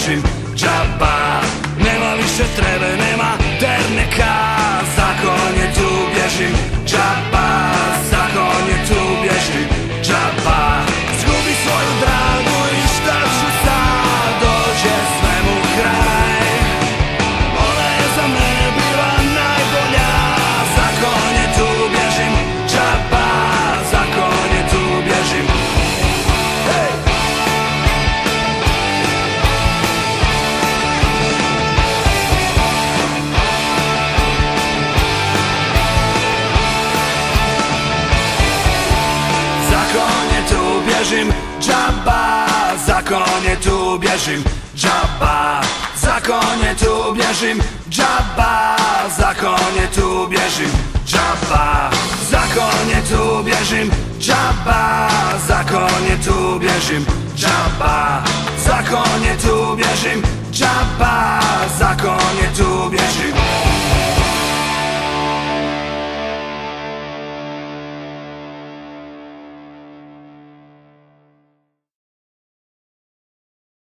tu bježim džaba. Nema više trebe, nema derneka džaba Za konje tu bježim džaba Za konje tu bježim džaba Za konje tu bježim džaba Za konje tu bježim džaba Za konje tu bježim džaba Za konje tu bježim džaba Za konje tu bježim